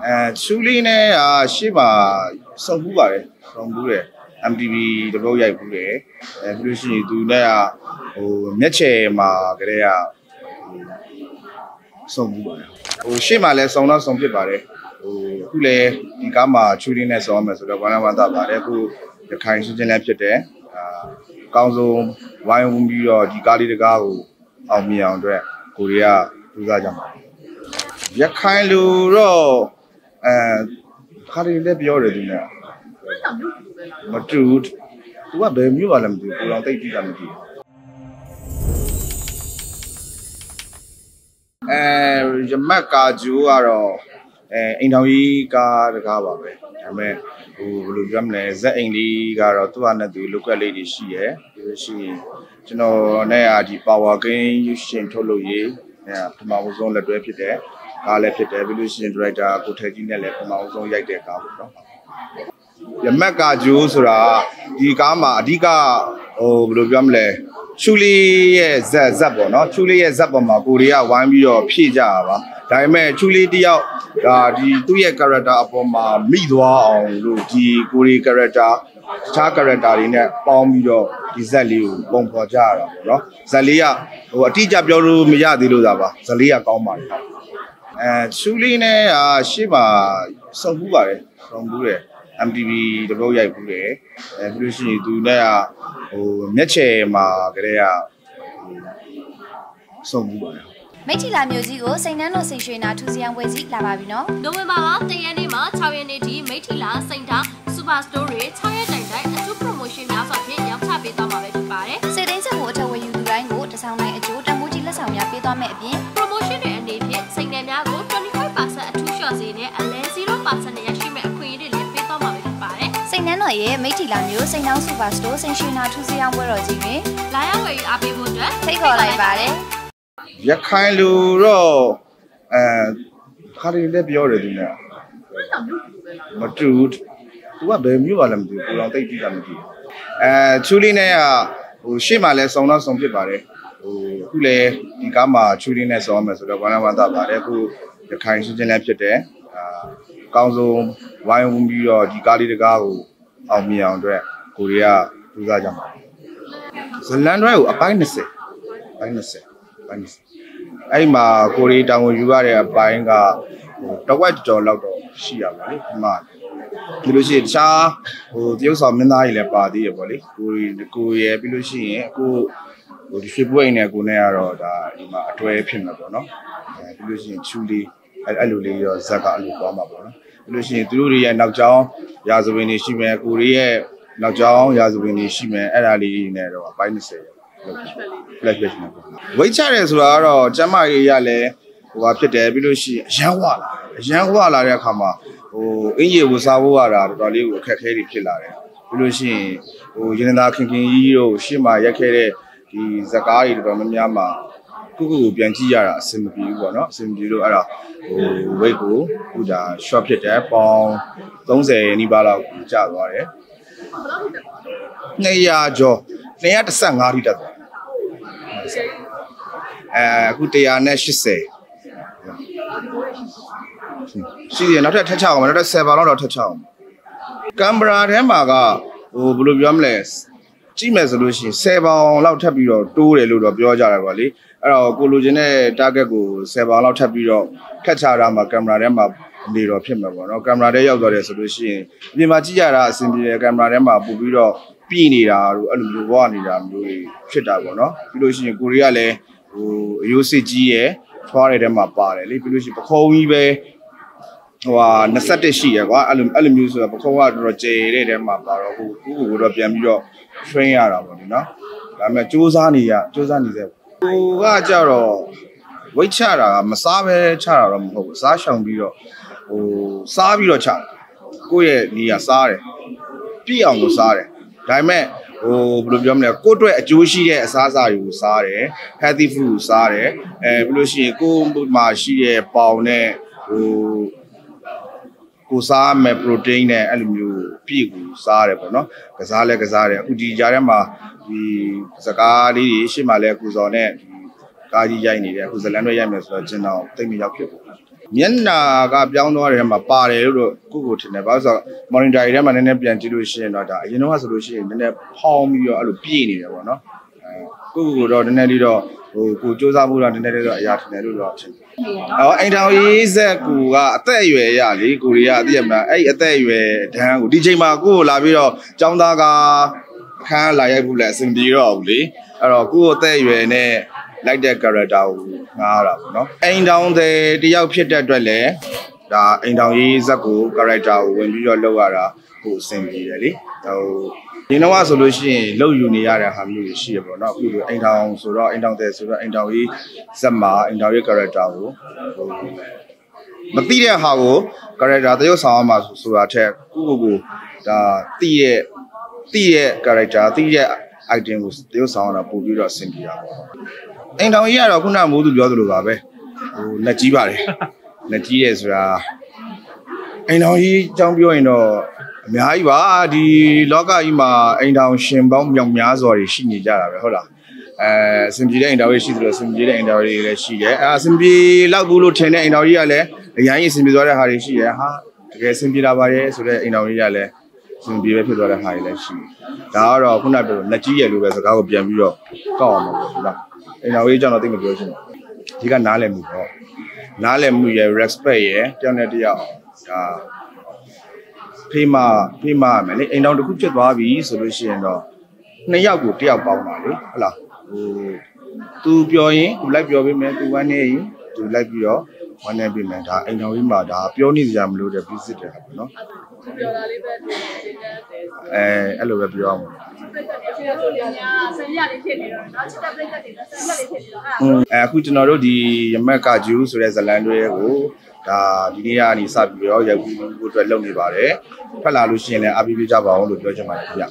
အဲချူလီနဲ့အာရှေ့မှာစုံဘူးပါတယ်စုံဘူးတယ် MTV တပုတ်ရိုက်ဘူးတယ်အဲပြီးလို့ရှိရင်သူနဲ့ကဟိုမျက်ချယ်မှာကလေးကစုံဘူးပါတယ်ဟိုရှေ့မှာလည်းစုံတော့စုံဖြစ်ပါတယ်ဟိုအခုလည်းဒီကားမှာချူလီနဲ့စုံရမယ်ဆိုတော့ဝမ်းဝမ်းသာပါတယ်အခုရခိုင်ရှင်းချင်းလည်းဖြစ်တယ်အာအကောင်းဆုံးဝိုင်းဝန်းပြီးတော့ဒီကားလေးတကားကိုအောင်မြင်အောင်အတွက်ကိုရီးယားကြိုးစားကြမှာရခိုင်လူတော့ အဲခါရီလည်းပြောတယ်သူနဲ့မတူဘူးသူကဘယ်မျိုးပါလဲမသိဘူးကိုလောင်တိတ်ကြည့်တာမသိဘူးအဲရမတ်ကာဂျူကတော့အဲအိမ်ထောင်ကြီးကားတကားပါပဲဒါပေမဲ့ဟိုဘယ်လိုပြောမလဲဇက်အိမ်လေးကတော့သူ့ဟာနဲ့သူလုတ်ကက်လေးတွေရှိရယ်ပြီးလို့ရှိရင်ကျွန်တော်နဲ့အာဒီ power gain ယူရှင်ထုတ်လို့ရေးအဲပထမဆုံးလက်တွဲဖြစ်တယ် ကားလည်းဖြစ်တယ်ပြီးလို့ရှိရင် director ကိုထဲကြီးနဲ့လည်းပထမဆုံးရိုက်တဲ့ကားပေါ့နော်ရမက်ကဂျိုးဆိုတာဒီကားမှာအဓိကဟိုဘယ်လိုပြောမလဲချူလီရဲ့ဇက်ဇက်ပေါ့နော်ချူလီရဲ့ဇက်ပေါ်မှာကိုရီးယားဝိုင်းပြီးတော့ဖြည့်ကြတာပါဒါပေမဲ့ချူလီတယောက်ဒါဒီသူ့ရဲ့ character အပေါ်မှာမိသွားအောင်လို့ဒီကိုရီ character တခြား character တွေနဲ့ပေါင်းပြီးတော့ဒီဇက်လေးကိုပုံဖော်ကြရတာပေါ့နော်ဇက်လေးကဟိုအတိအကျပြောလို့မရသေးလို့သာပါဇက်လေးကကောင်းပါတယ် အဲချူလီနဲ့အာရှေ့မှာစုံဘူးပါတယ်စုံဘူးတယ် MTV တပုတ်ရိုက်ဘူးတယ်အဲပြီးလို့ရှိရင်သူနဲ့ကဟိုမျက်ချယ်မှာကလေးကစုံဘူးပါတယ်မိတ်ချီလာမျိုးကြီးကိုစိန်နှန်းတော်စိန်ရွှေနာထူစီယံဝယ်စီလာပါပြီနော်နိုဝင်ဘာလ10ရက်နေ့မှ6ရက်နေ့ထိမိထီလာစိန်ထားစူပါစတိုးတွေ6ရက်တိုင် စိန်နှန်းတော်ရဲ့မိတ်ချီလာမျိုးစိန်နှောင်းစူပါစတိုးစိန်ရွှေနာထူစီယံဝယ်တော်ကြီးတွင်။လာရောက်ဝယ်ယူအားပေးဖို့အတွက်ဖိတ်ခေါ်လိုက်ပါတယ်ရခိုင်လူတော့အဲခါရီလည်းပြောတယ်သူနဲ့မတူဘူးသူကဘယ်မျိုးပါလဲမသိဘူးကိုလောင်တိတ်ကြည့်တာမသိဘူးအဲချူလီနဲ့ကဟိုရှေ့မှာလည်းစုံတော့စုံဖြစ်ပါတယ်ဟိုအခုလည်းဒီကားမှာချူလီနဲ့စုံရမယ်ဆိုတော့ဝမ်းဝမ်းသာပါတယ်အခုရခိုင်ရှင်းချင်းလည်းဖြစ်တယ်အာအကောင်းဆုံးဝိုင်းဝန်းပြီးတော့ဒီကားလေးတကားကို အောင်မြင်အောင်အတွက်ကိုရီးယားကြိုးစားကြမှာဇလန်ဒရိုက်ကိုအပိုင်း20အပိုင်း20အပိုင်း20အဲ့ဒီမှာကိုရီတောင်ဝင်ယူရတဲ့အပိုင်းကဟိုတစ်ဝက်ကျော်လောက်တော့ရှိရပါလေဒီမှာဒီလိုရှိရင်တခြားဟိုတရုတ်ဆောင်မင်းသားကြီးလည်းပါသေးရပေါ့လေကိုရီကိုရယ်ပြီးလို့ရှိရင်အခုဟိုဒီရွှေပွဲအိမ်နဲ့ကိုနဲ့ကတော့ဒါဒီမှာအတွဲဖြစ်မှာပေါ့နော်အဲပြီးလို့ရှိရင်ချူလီအဲ့အဲ့လိုလေးရောဇက်ကအဲ့လိုသွားမှာပေါ့နော်ပြီး လို့ရှိရင်သူတို့တွေရဲ့နောက်ကျောင်းရာဇဝင်တွေရှိမယ်ကိုရီရဲ့နောက်ကျောင်းရာဇဝင်တွေရှိမယ်အဲ့ဒါလေးတွေနဲ့တော့အပိုင်း20လောက် flashback နဲ့ပေါ့ဝိတ်ချတယ်ဆိုတာကတော့ကျမ်းမာရေးရလဲဟိုဟာဖြစ်တယ်ပြီးလို့ရှိရင်အရန်ဝလာအရန်ဝလာတဲ့အခါမှာဟိုအင်ကြီးဝစားဖို့ရတာတော်တော်လေးကိုအခက်အခဲတွေဖြစ်လာတယ်ပြီးလို့ရှိရင်ဟိုရင်သာခင်ခင်ကြီးတို့ရှေ့မှာရက်ခဲ့တဲ့ဒီဇကားတွေတော်တော်များများမှာ ကုကုကိုပြန်ကြည့်ရတာအဆင်မပြေဘူးပေါ့နော်အဆင်မပြေလို့အဲ့ဒါဟို weight ကိုခုဒါ short ဖြစ်တယ်ပေါင်30နီးပါးလောက်ကျသွားတယ်200ကျော်215ထိတက်သွားအဲအခု180ရှိတယ်နောက်ထပ်ထပ်ချအောင်နောက်ထပ်7ပါလောက်တော့ထပ်ချအောင်ကင်မရာထဲမှာကဟိုဘယ်လိုပြောမလဲ ကြည့်မယ်ဆိုလို့ရှိရင်10ပေါင်လောက်ထပ်ပြီးတော့တိုးတယ်လို့တော့ပြောကြတယ်ပါလေအဲ့တော့ကိုလိုချင်တဲ့ target ကို10ပေါင်လောက်ထပ်ပြီးတော့ထပ်ချတာမှာကင်မရာထဲမှာနေတော့ဖြစ်မှာပေါ့နော်ကင်မရာထဲရောက်သွားတယ်ဆိုလို့ရှိရင်အပြင်မှာကြည့်ရတာအဆင်ပြေတယ်ကင်မရာထဲမှာပို့ပြီးတော့ပြည်နေတာတို့အဲ့လိုမျိုးဘောနေတာမျိုးတွေဖြစ်တာပေါ့နော်ပြီးလို့ရှိရင်ကိုရီးယားလည်းဟိုအယိုးစစ်ကြီးရယ်ထွားတဲ့ထဲမှာပါတယ်လေပြီးလို့ရှိရင်ပခုံးကြီးပဲ ဟိုဟာ21ရှိရယ်ကွာအဲ့လိုအဲ့လိုမျိုးဆိုတော့ပခုံးကတော်တော်ကျေတဲ့ထဲမှာပါတော့ဟိုကိုကိုတော့ပြန်ပြီးတော့ train ရတာပေါ့ဒီနော်ဒါပေမဲ့စူးစမ်းနေရစူးစမ်းနေစေဟိုကကြတော့ဝိတ်ချတာကမစားပဲချတာတော့မဟုတ်ဘူးစားရှောင်ပြီးတော့ဟိုစားပြီးတော့ချတာကိုယ့်ရဲ့နေရာစားတယ်ပြည့်အောင်ကိုစားတယ်ဒါပေမဲ့ဟိုဘယ်လိုပြောမလဲကိုယ့်အတွက်အကျိုးရှိတဲ့အစားအစာတွေကိုစားတယ် healthy food ကိုစားတယ်အဲပြီးလို့ရှိရင်ကိုယ့်မှာရှိတဲ့ပေါင်နဲ့ဟို ကိုစားမဲ့ protein နဲ့အဲ့လိုမျိုးပြည့်ကိုစားရတယ်ပေါ့နော်ကစားလဲကစားတယ်အခုဒီကြားထဲမှာဒီစကားလေးတွေရှေ့မှာလဲကုစော်နဲ့ဒီကားကြီးရိုက်နေတယ်အခုဇလန်တွေရိုက်မယ်ဆိုတော့ကျင်းတော့တိတ်မရောက်ဖြစ်ဘူးမျက်နာကပြောင်းသွားတဲ့ထဲမှာပါတယ်လို့တော့ကိုကိုထင်တယ်ဘာလို့ဆိုတော့ monitor ထဲမှာနည်းနည်းပြန်ကြည့်လို့ရှိရင်တော့ဒါအရင်တော့ဆိုလို့ရှိရင်နည်းနည်းဖောင်းပြီးတော့အဲ့လိုပြည့်နေတယ်ပေါ့နော်အဲကိုကိုကတော့နည်းနည်းလေးတော့ ဟိုကိုစူးစမ်းမှုတော့နည်းနည်းလေးတော့အရာထင်တယ်လို့တော့ထင်တယ်အော်အိမ်တောင်ရေးဆက်ကူကအသက်အရွယ်ရလေကိုရီးယားသိရမလားအဲ့ဒီအသက်အရွယ်ဒန်းကိုဒီချိန်မှာကိုကိုလာပြီးတော့ចောင်းသားကခန်းလာရိုက်ဖို့လည်းအဆင်ပြေတော့ဘူးလေအဲ့တော့ကိုကိုအသက်အရွယ်နဲ့လိုက်တဲ့ character ကိုငားတာပေါ့နော်အိမ်တောင်တဲ့တယောက်ဖြစ်တဲ့အတွက်လည်းဒါအိမ်တောင်ရေးဇက်ကို character ကိုဝင်ပြီးတော့လုပ်ရတာဟိုအဆင်ပြေတယ်လေဟို ဒီတော့ဆိုလို့ရှိရင်လှုပ်ယူနေရတဲ့ဟာမျိုးတွေရှိရပေါ့နော်အခုလိုအိမ်တောင်ဆိုတော့အိမ်တောင်တဲ့ဆိုတော့အိမ်တောင်ရေးဇက်မှာအိမ်တောင်ရေး character ကိုဟိုမသိတဲ့ဟာကို character တရုပ်ဆောင်အောင်မှာဆိုတာထက်ကိုကိုကိုဒါသိရဲ့သိရဲ့ character သိရဲ့ item ကိုတရုပ်ဆောင်အောင်တာပို့ပြီးတော့အဆင်ပြေတာပေါ့အိမ်တောင်ကြီးကတော့ခုနမိုးသူပြောသလိုပါပဲဟိုလက်ကြီးပါတယ်လက်ကြီးရဲ့ဆိုတာအိမ်တောင်ကြီးအကြောင်းပြောရင်တော့ အများကြီးပါဒီလောကကြီးမှာအိမ်တောင်ရှင်ပေါင်းမြောင်များစွာတွေရှိနေကြတာပဲဟုတ်လားအဲအစင်ပြေတဲ့အိမ်တော်ကြီးရှိသလိုအစင်ပြေတဲ့အိမ်တော်ကြီးလည်းရှိတယ်အဲအစင်ပြေလောက်ဘူးလို့ထင်တဲ့အိမ်တော်ကြီးကလည်းအရင်အစင်ပြေသွားတဲ့ဟာတွေရှိတယ်ဟာတကယ်အစင်ပြေတာပါရဲ့ဆိုတဲ့အိမ်တော်ကြီးကလည်းအစင်ပြေပဲဖြစ်သွားတဲ့ဟာတွေလည်းရှိတယ်ဒါကတော့ခုနကပြောလက်ကြီးရလို့ပဲစကားကိုပြန်ပြီးတော့ကောက်အောင်ပါဘူးလားအိမ်တော်ကြီးကြောင့်တော့သိမပြောချင်ဘူးဒီကနားလည်မှုပေါ့နားလည်မှုရယ် respect ရယ်တယောက်နဲ့တယောက်ဒါ ဖေးမဖေးမရမယ်လေအိမ်တော်တစ်ခုဖြစ်သွားပြီဆိုလို့ရှိရင်တော့နှစ်ယောက်ကိုတယောက်ပေါင်းပါလေဟုတ်လားဟိုသူပြောရင်သူလိုက်ပြောပေးမယ်သူဝမ်းနေရင်သူလိုက်ပြီးတော့ဝမ်းနေပေးမယ်ဒါအိမ်တော်ကြီးမှာဒါပြောနေကြမလို့တဲ့ visit တယ်ပေါ့နော်ပြောတာလေးပဲသင်တယ်တယ်အဲအဲ့လိုပဲပြောအောင်ပြတ်တက်တယ်ပြောလို့များဆင်ရလေးဖြစ်နေတော့နော်ချစ်တဲ့ပြတ်တက်တယ်ဆင်ရလေးဖြစ်နေတော့အဲ့อืมအဲအခုကျွန်တော်တို့ဒီရမက်ကဂျူးဆိုတဲ့ဇလန်တွေကို ဒါဒီနေ့ကနေစပြီးတော့ရိုက်ပြီးဖို့အတွက်လုပ်နေပါတယ်ဖက်လာလို့ရှိရင်လည်းအားပေးပြကြပါအောင်လို့ပြောချင်ပါတယ်ခင်ဗျ